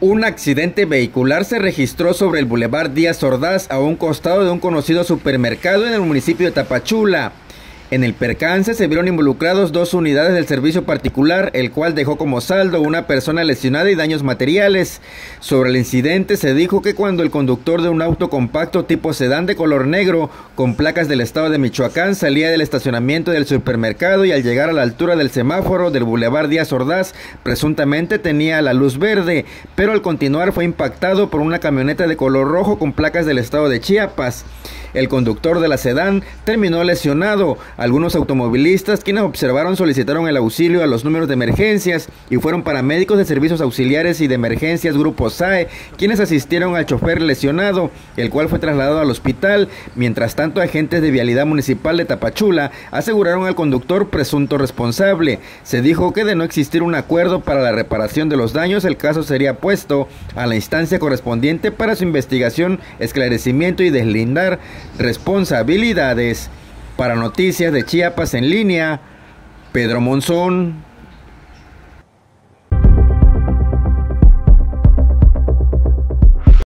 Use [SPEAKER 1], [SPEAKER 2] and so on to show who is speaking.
[SPEAKER 1] Un accidente vehicular se registró sobre el Boulevard Díaz Ordaz a un costado de un conocido supermercado en el municipio de Tapachula. En el percance se vieron involucrados dos unidades del servicio particular, el cual dejó como saldo una persona lesionada y daños materiales. Sobre el incidente se dijo que cuando el conductor de un auto compacto tipo sedán de color negro, con placas del estado de Michoacán, salía del estacionamiento del supermercado y al llegar a la altura del semáforo del Boulevard Díaz Ordaz, presuntamente tenía la luz verde, pero al continuar fue impactado por una camioneta de color rojo con placas del estado de Chiapas. El conductor de la sedán terminó lesionado. Algunos automovilistas quienes observaron solicitaron el auxilio a los números de emergencias y fueron paramédicos de servicios auxiliares y de emergencias Grupo SAE quienes asistieron al chofer lesionado, el cual fue trasladado al hospital. Mientras tanto, agentes de Vialidad Municipal de Tapachula aseguraron al conductor presunto responsable. Se dijo que de no existir un acuerdo para la reparación de los daños, el caso sería puesto a la instancia correspondiente para su investigación, esclarecimiento y deslindar responsabilidades. Para Noticias de Chiapas en línea, Pedro Monzón.